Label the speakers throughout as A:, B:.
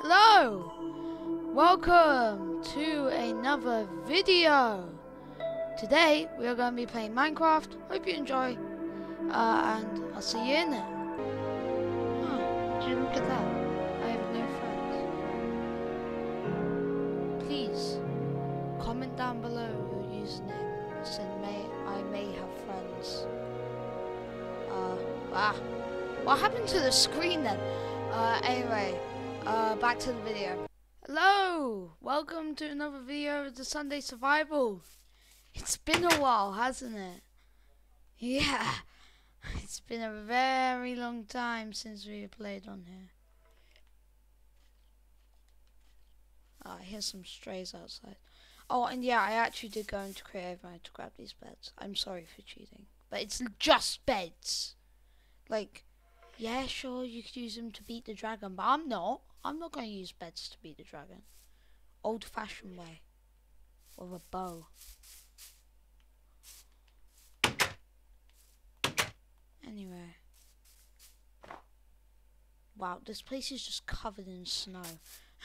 A: Hello! Welcome to another video! Today we are going to be playing Minecraft. Hope you enjoy. Uh, and I'll see you in there. Oh, did you look at that? I have no friends. Please, comment down below your username so may I may have friends. Uh, ah. What happened to the screen then? Uh, anyway, uh, back to the video. Hello! Welcome to another video of the Sunday Survival. It's been a while, hasn't it? Yeah. It's been a very long time since we played on here. Oh, I hear some strays outside. Oh, and yeah, I actually did go into creative mode to grab these beds. I'm sorry for cheating. But it's just beds. Like, yeah, sure, you could use them to beat the dragon, but I'm not. I'm not going to use beds to beat the dragon. Old fashioned way. With a bow. Anyway. Wow, this place is just covered in snow.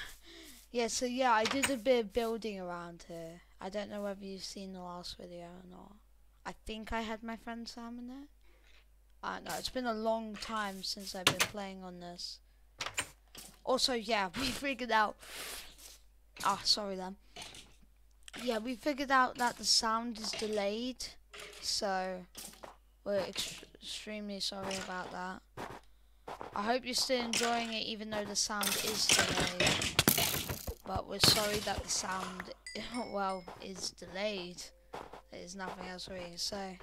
A: yeah, so yeah, I did a bit of building around here. I don't know whether you've seen the last video or not. I think I had my friend Sam in there. I don't know, it's been a long time since I've been playing on this. Also, yeah, we figured out... Ah, oh, sorry then. Yeah, we figured out that the sound is delayed. So, we're ext extremely sorry about that. I hope you're still enjoying it even though the sound is delayed. But we're sorry that the sound, well, is delayed. There's nothing else we can say.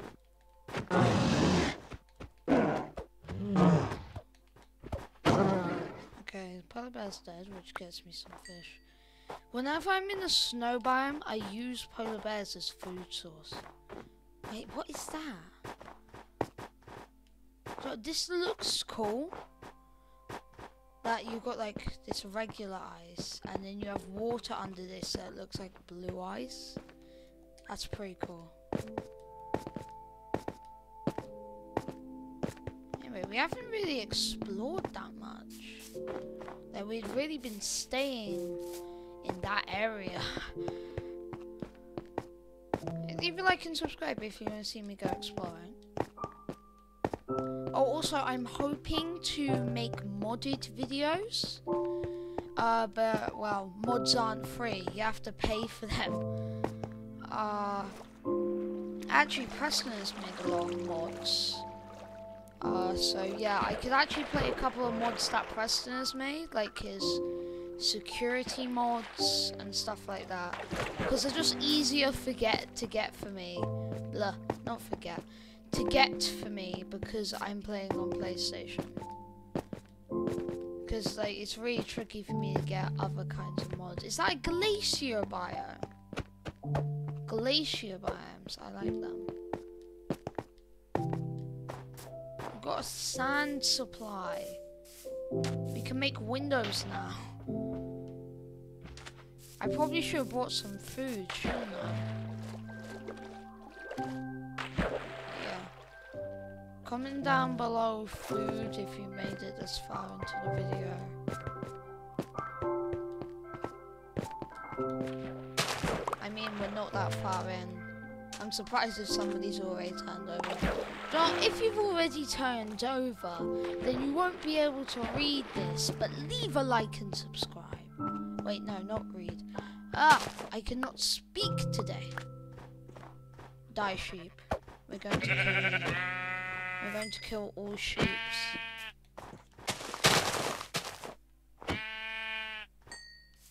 A: Polar bear's dead, which gets me some fish. Whenever I'm in the snow biome, I use polar bears as food source. Wait, what is that? So this looks cool. That you've got like this regular ice, and then you have water under this so it looks like blue ice. That's pretty cool. Anyway, we haven't really explored that much. We've really been staying in that area. Leave a like and subscribe if you want to see me go exploring. Oh, also, I'm hoping to make modded videos. Uh, but, well, mods aren't free. You have to pay for them. Uh, actually, Preston has made a lot of mods. Uh, so yeah, I could actually play a couple of mods that Preston has made, like his security mods and stuff like that. Because they're just easier to get for me. Blah, not forget. To get for me because I'm playing on PlayStation. Because like it's really tricky for me to get other kinds of mods. Is that a glacier biome? Glacier biomes, I like them. Got a sand supply. We can make windows now. I probably should have bought some food, shouldn't I? Yeah. Comment down below food if you made it this far into the video. I mean, we're not that far in. I'm surprised if somebody's already turned over. If you've already turned over, then you won't be able to read this, but leave a like and subscribe. Wait, no, not read. Ah, I cannot speak today. Die sheep. We're going to kill, we're going to kill all sheep.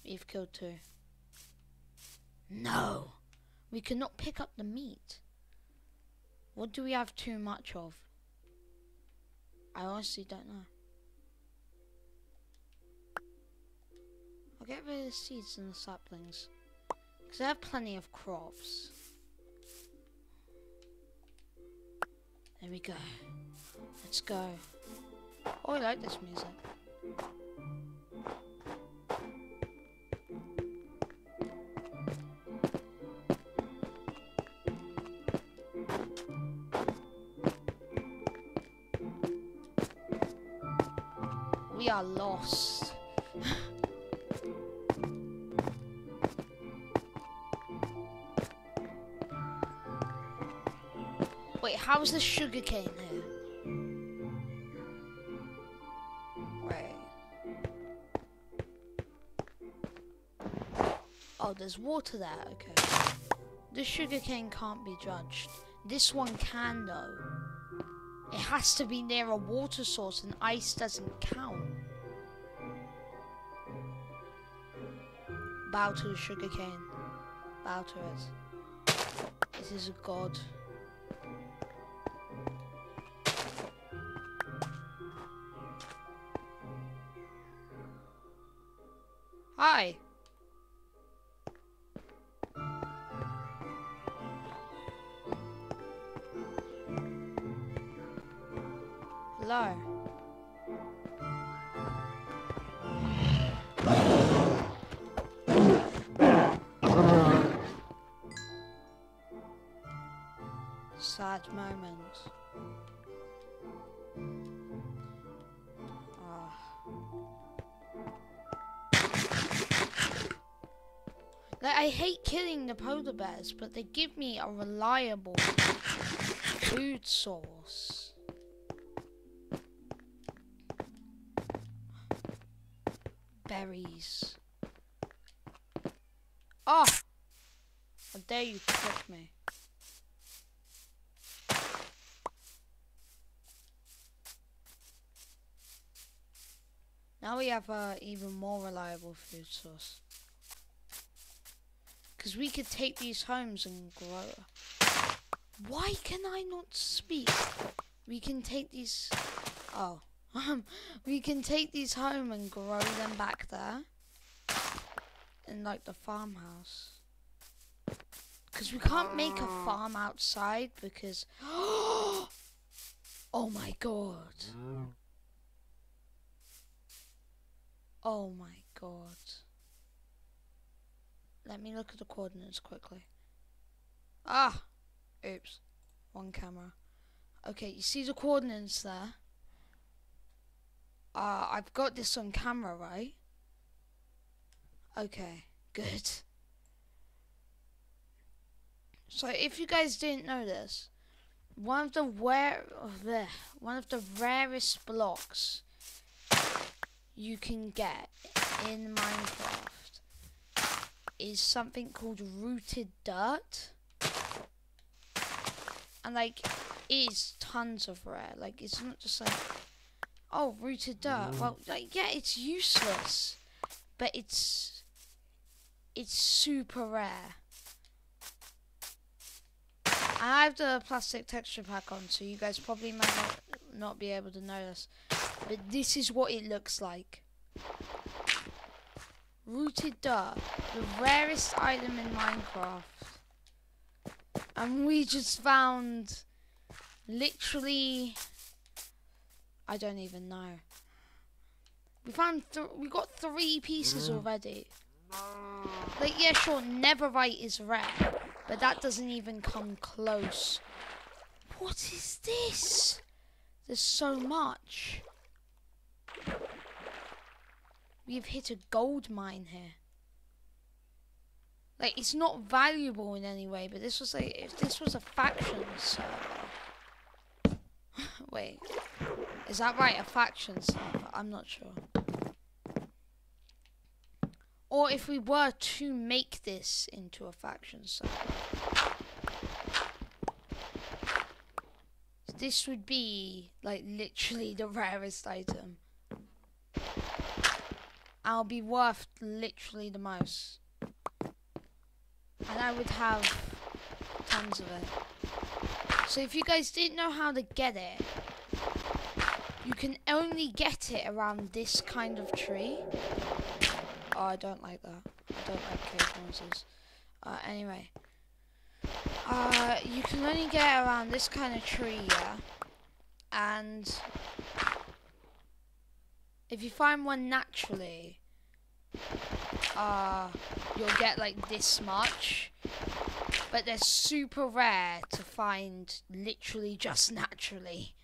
A: You've killed two. No. We cannot pick up the meat. What do we have too much of? I honestly don't know. I'll get rid of the seeds and the saplings. Because I have plenty of crops. There we go. Let's go. Oh, I like this music. We are lost. Wait, how's the sugar cane here? Wait. Oh, there's water there, okay. The sugar cane can't be judged. This one can though. It has to be near a water source and ice doesn't count. Bow to the sugar cane. Bow to it. This is a god. Hi. Hello. I hate killing the polar bears, but they give me a reliable food source. Berries. Ah! Oh! How dare you trick me. Now we have a even more reliable food source. Because we could take these homes and grow. Why can I not speak? We can take these... Oh. Um, we can take these home and grow them back there. In like the farmhouse. Because we can't make a farm outside because... Oh my god. Oh my god. Let me look at the coordinates quickly. Ah! Oops. One camera. Okay, you see the coordinates there? Uh, I've got this on camera, right? Okay, good. So if you guys didn't know this, one of the rare, one of the rarest blocks you can get in Minecraft is something called rooted dirt. And like it is tons of rare. Like it's not just like oh rooted dirt. Mm. Well like yeah it's useless. But it's it's super rare. I have the plastic texture pack on so you guys probably might not, not be able to notice. But this is what it looks like. Rooted dirt, the rarest item in Minecraft. And we just found literally I don't even know. We found we got three pieces mm. already. Like yeah, sure, Netherite is rare, but that doesn't even come close. What is this? There's so much. We've hit a gold mine here. Like, it's not valuable in any way, but this was like, if this was a faction server. Wait. Is that right? A faction server? I'm not sure. Or if we were to make this into a faction server. This would be, like, literally the rarest item. I'll be worth literally the most. And I would have tons of it. So if you guys didn't know how to get it, you can only get it around this kind of tree. Oh, I don't like that. I don't like cave noises. Uh, anyway. Uh, you can only get around this kind of tree, yeah? And if you find one naturally, uh, you'll get like this much. But they're super rare to find literally just naturally.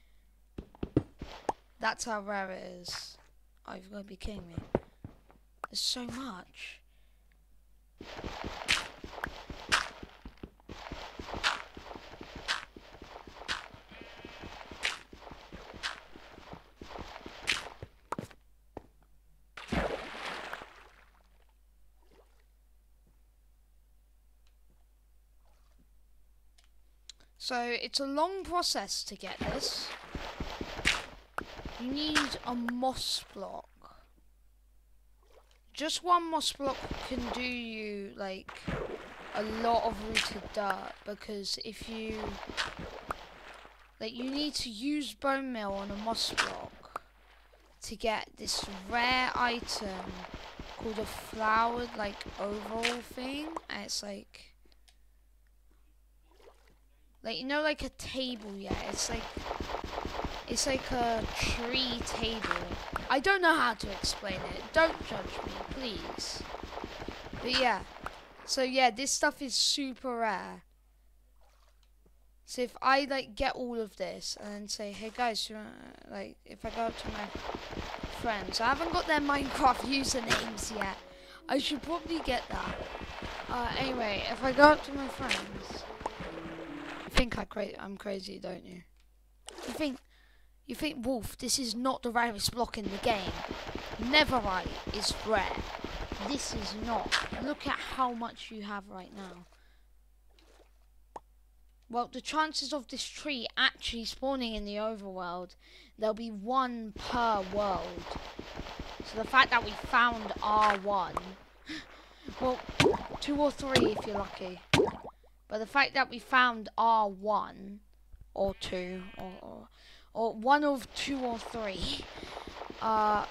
A: That's how rare it is. Oh, you've got to be kidding me. There's so much. So it's a long process to get this. You need a moss block. Just one moss block can do you like a lot of rooted dirt because if you like you need to use bone meal on a moss block to get this rare item called a flowered like oval thing and it's like like you know like a table yeah it's like it's like a tree table. I don't know how to explain it. Don't judge me please. But yeah so yeah this stuff is super rare. So if I like get all of this and say hey guys you like if I go up to my friends I haven't got their Minecraft usernames yet. I should probably get that. Uh, anyway if I go up to my friends think I cra I'm crazy, don't you? You think you think Wolf, this is not the rarest block in the game. Neverite is rare. This is not. Look at how much you have right now. Well, the chances of this tree actually spawning in the overworld, there'll be one per world. So the fact that we found R1, well, two or three if you're lucky. But the fact that we found R1 or 2 or, or, or one of two or three uh,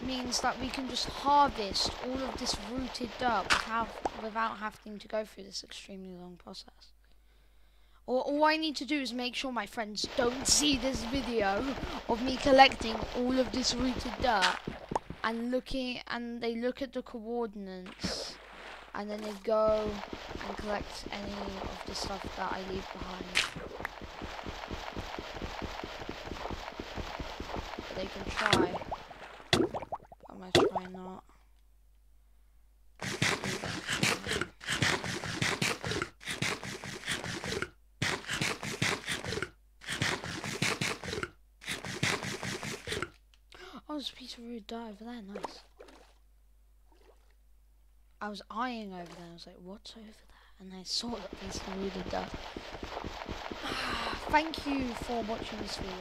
A: means that we can just harvest all of this rooted dirt without, without having to go through this extremely long process. All I need to do is make sure my friends don't see this video of me collecting all of this rooted dirt and looking and they look at the coordinates and then they go and collect any of the stuff that I leave behind. But they can try. I'm gonna try not. Oh, there's a piece of rude over there, nice. I was eyeing over there. I was like, what's over there? And I saw that of really done. Thank you for watching this video.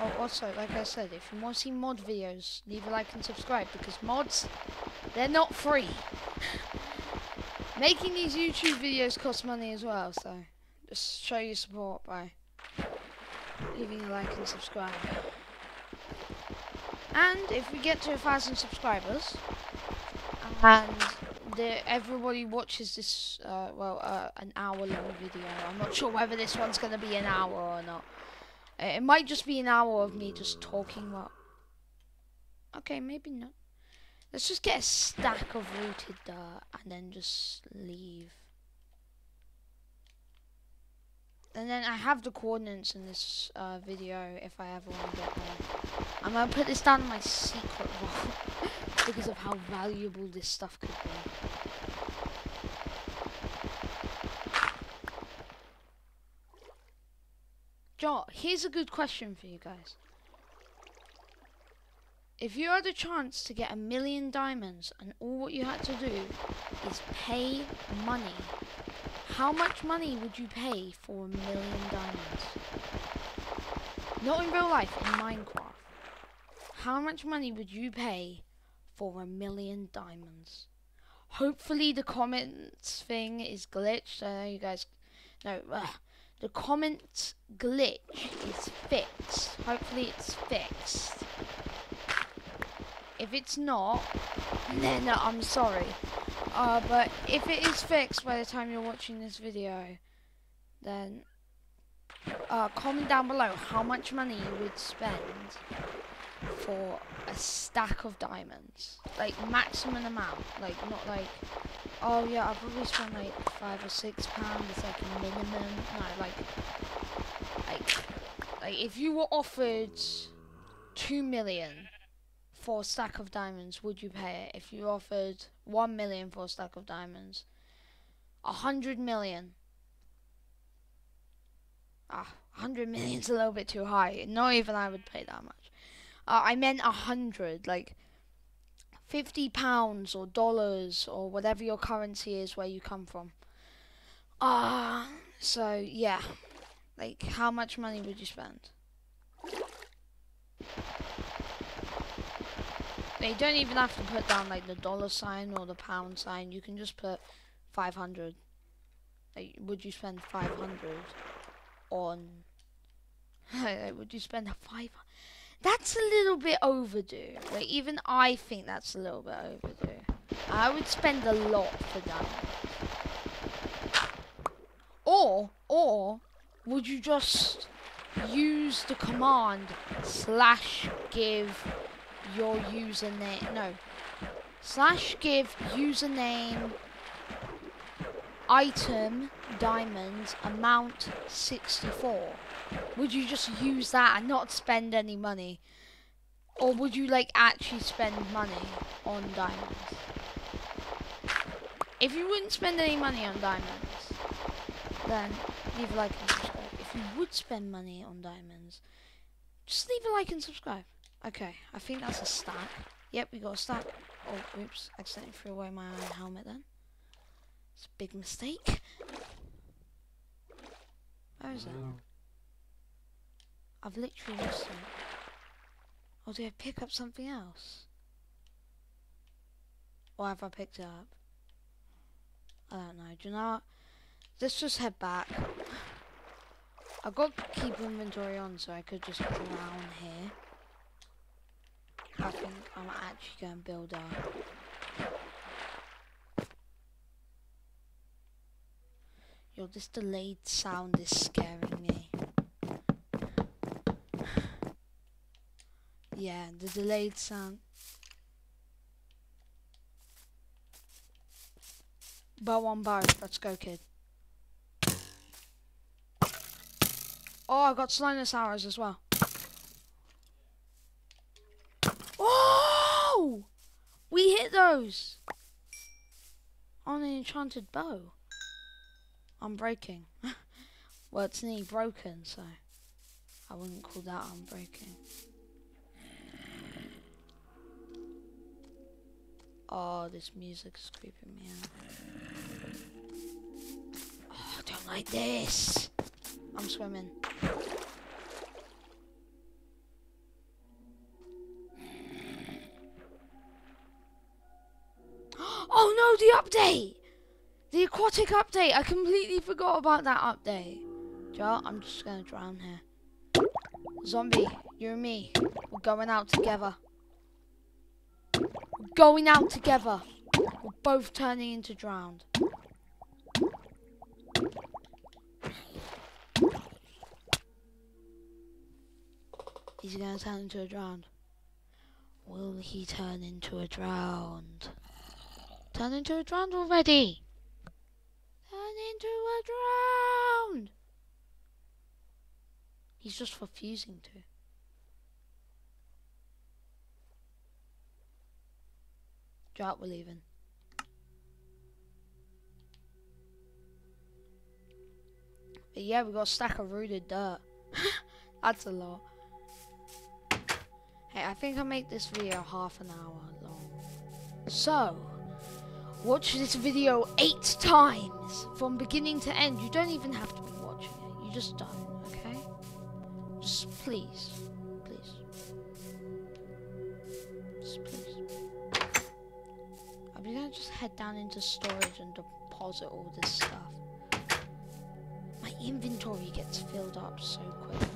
A: Oh, also, like I said, if you want to see mod videos, leave a like and subscribe because mods, they're not free. Making these YouTube videos costs money as well, so just show your support by leaving a like and subscribe. And if we get to a thousand subscribers, and the, everybody watches this, uh, well, uh, an hour long video. I'm not sure whether this one's going to be an hour or not. Uh, it might just be an hour of me just talking about... Okay, maybe not. Let's just get a stack of rooted dirt and then just leave. And then I have the coordinates in this uh, video if I ever want to get there. I'm going to put this down in my secret vault because of how valuable this stuff could be. Joe, here's a good question for you guys. If you had a chance to get a million diamonds and all what you had to do is pay money how much money would you pay for a million diamonds? Not in real life, in Minecraft. How much money would you pay for a million diamonds? Hopefully the comments thing is glitched. I know you guys... No, ugh. the comments glitch is fixed. Hopefully it's fixed. If it's not, then I'm sorry. Uh, but if it is fixed by the time you're watching this video, then uh, comment down below how much money you would spend for a stack of diamonds. Like, maximum amount. Like, not like, oh yeah, I'll probably spend like five or six pounds, it's like a minimum. No, like, like, like if you were offered two million for a stack of diamonds, would you pay it? If you offered one million for a stack of diamonds, a hundred million. Ah, hundred million's a little bit too high. Not even I would pay that much. Uh, I meant a hundred, like 50 pounds or dollars or whatever your currency is where you come from. Ah, uh, so yeah. Like, how much money would you spend? You don't even have to put down like the dollar sign or the pound sign. You can just put 500. Like, would you spend 500 on? would you spend a 500? That's a little bit overdue. Like even I think that's a little bit overdue. I would spend a lot for that. Or, or would you just use the command slash give your username? No, slash give username item diamonds amount 64 would you just use that and not spend any money? Or would you like actually spend money on diamonds? If you wouldn't spend any money on diamonds then leave a like and subscribe. If you would spend money on diamonds just leave a like and subscribe okay I think that's a stack yep we got a stack oh oops accidentally threw away my helmet then it's a big mistake. Where is it? I've literally lost it. Oh, or did I pick up something else? Or have I picked it up? I don't know. Do you know what? Let's just head back. I've got to keep inventory on so I could just drown here. I think I'm actually going to build a Yo, this delayed sound is scaring me. yeah, the delayed sound. Bow on bow. Let's go, kid. Oh, I got slowness arrows as well. Oh! Those! On an enchanted bow. I'm breaking. well, it's nearly broken, so I wouldn't call that unbreaking. Oh, this music is creeping me out. Oh, I don't like this. I'm swimming. Oh no, the update! The aquatic update! I completely forgot about that update. Joe, I'm just gonna drown here. Zombie, you and me. We're going out together. We're going out together. We're both turning into drowned. He's gonna turn into a drowned. Will he turn into a drowned? Turn into a drowned already! Turn into a drown. He's just refusing to. Drought, we're leaving. But yeah, we got a stack of rooted dirt. That's a lot. Hey, I think I'll make this video half an hour long. So, Watch this video eight times from beginning to end. You don't even have to be watching it. You just don't, okay? Just please. Please. Just please. I'm gonna just head down into storage and deposit all this stuff. My inventory gets filled up so quick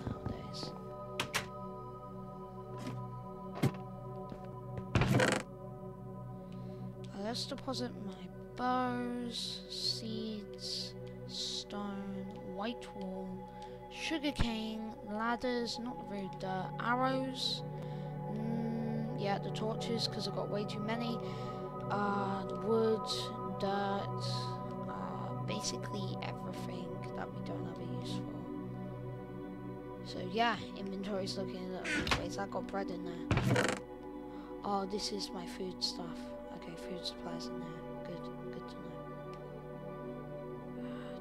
A: let's deposit my bows, seeds, stone, white wool, sugarcane, ladders, not very dirt, arrows, mm, yeah, the torches, because I've got way too many, uh, the wood, dirt, uh, basically everything that we don't have a use for. So yeah, inventory's looking a little bit ways. I got bread in there. Oh, this is my food stuff. Okay, food supplies in there. Good, good to know.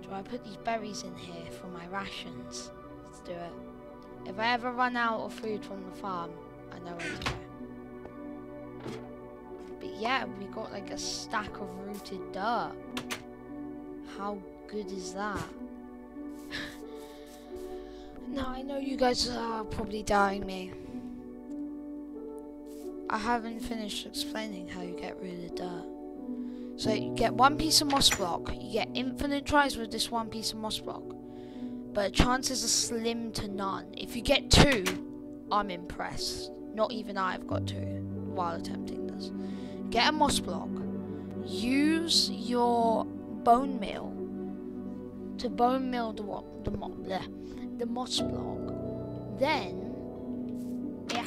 A: do I put these berries in here for my rations? Let's do it. If I ever run out of food from the farm, I know where to go. but yeah, we got like a stack of rooted dirt. How good is that? now I know you guys are probably doubting me. I haven't finished explaining how you get rooted dirt. So you get one piece of moss block, you get infinite tries with this one piece of moss block. But chances are slim to none. If you get two, I'm impressed. Not even I've got two while attempting this. Get a moss block. Use your bone meal to bone meal the the, the moss block. Then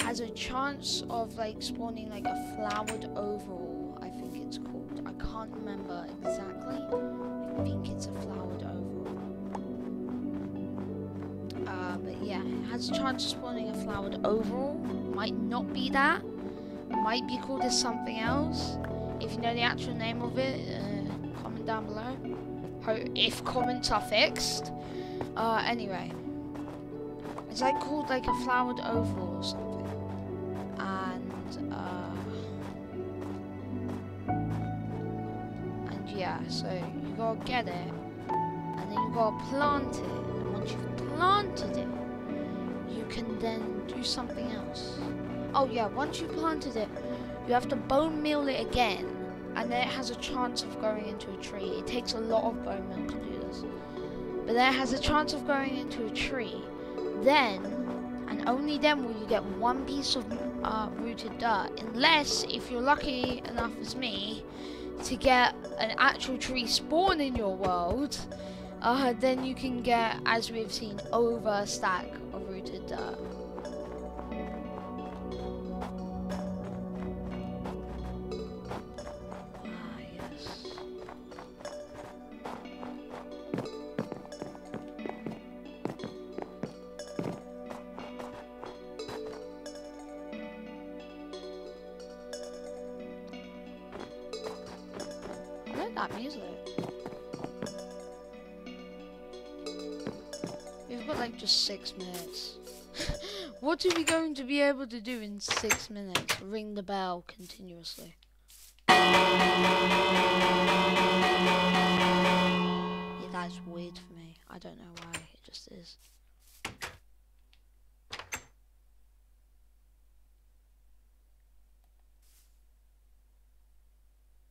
A: has a chance of like spawning like a flowered overall. I think it's called. I can't remember exactly. I think it's a flowered overall. Uh, but yeah, it has a chance of spawning a flowered overall. Might not be that. Might be called as something else. If you know the actual name of it, uh, comment down below. If comments are fixed. Uh, anyway. It's like called like a flowered overall or something. And, uh... And yeah, so you gotta get it. And then you gotta plant it And once you've planted it, you can then do something else. Oh yeah, once you planted it, you have to bone meal it again, and then it has a chance of growing into a tree. It takes a lot of bone meal to do this. But then it has a chance of growing into a tree. Then, and only then will you get one piece of uh, rooted dirt, unless, if you're lucky enough as me, to get an actual tree spawn in your world, uh, then you can get, as we've seen, over a stack of rooted dirt. Six minutes. what are we going to be able to do in six minutes? Ring the bell continuously. Yeah, that's weird for me. I don't know why, it just is.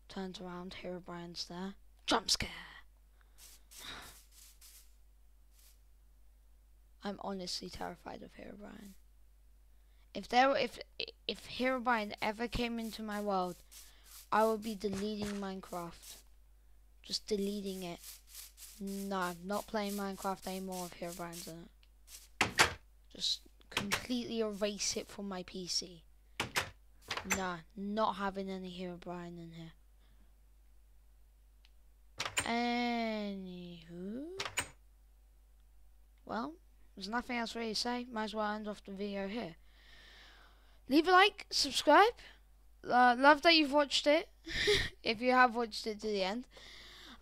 A: Turns around, here, Herobrine's there. Jump scare! I'm honestly terrified of Herobrine. If there were, if if Herobrine ever came into my world, I would be deleting Minecraft. Just deleting it. No, I'm not playing Minecraft anymore if Herobrine's in it. Just completely erase it from my PC. Nah, not having any Herobrine in here. Anywho. Well, there's nothing else really to say. Might as well end off the video here. Leave a like, subscribe. Uh, love that you've watched it. if you have watched it to the end.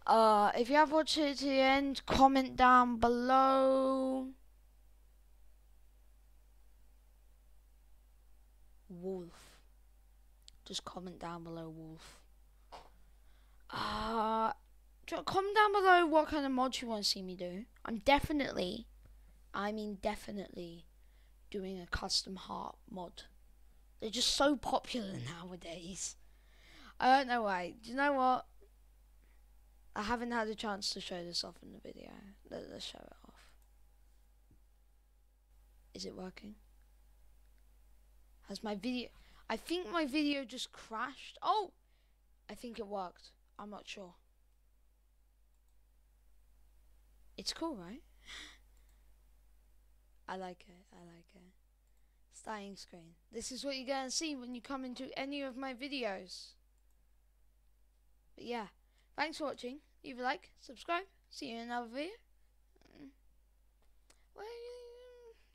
A: Uh, if you have watched it to the end, comment down below. Wolf. Just comment down below, Wolf. Uh, comment down below what kind of mods you want to see me do. I'm definitely I mean definitely doing a custom heart mod. They're just so popular nowadays. I don't know why. Do you know what? I haven't had a chance to show this off in the video. Let, us show it off. Is it working? Has my video... I think my video just crashed. Oh! I think it worked. I'm not sure. It's cool, right? I like it. I like it. Starting screen. This is what you're going to see when you come into any of my videos. But yeah. Thanks for watching. Leave a like, subscribe. See you in another video. Mm. Well,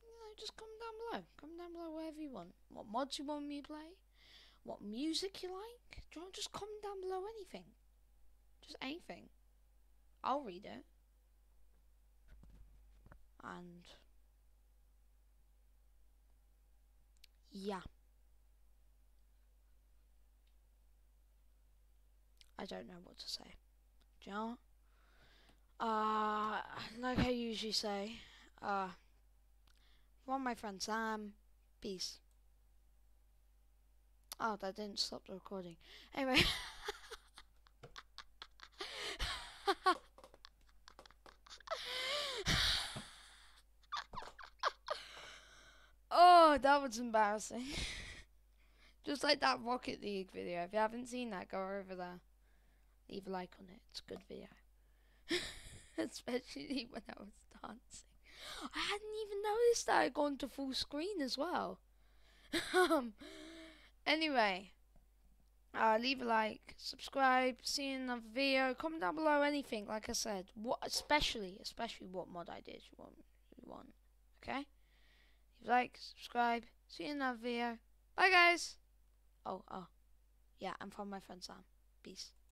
A: you know, just comment down below. Comment down below whatever you want. What mods you want me to play. What music you like. Just comment down below anything. Just anything. I'll read it. And... Yeah. I don't know what to say. Do you know? Uh, like I usually say, uh, from my friend Sam, peace. Oh, that didn't stop the recording. Anyway. oh, that was embarrassing. Just like that Rocket League video. If you haven't seen that, go over there. Leave a like on it. It's a good video. Especially when I was dancing. I hadn't even noticed that I'd gone to full screen as well. um, anyway, uh, leave a like, subscribe, see another video, comment down below anything. Like I said, what especially, especially what mod ideas you want, you want. Okay, like, subscribe, see you in another video. Bye guys. Oh, oh, yeah, I'm from my friend Sam. Peace.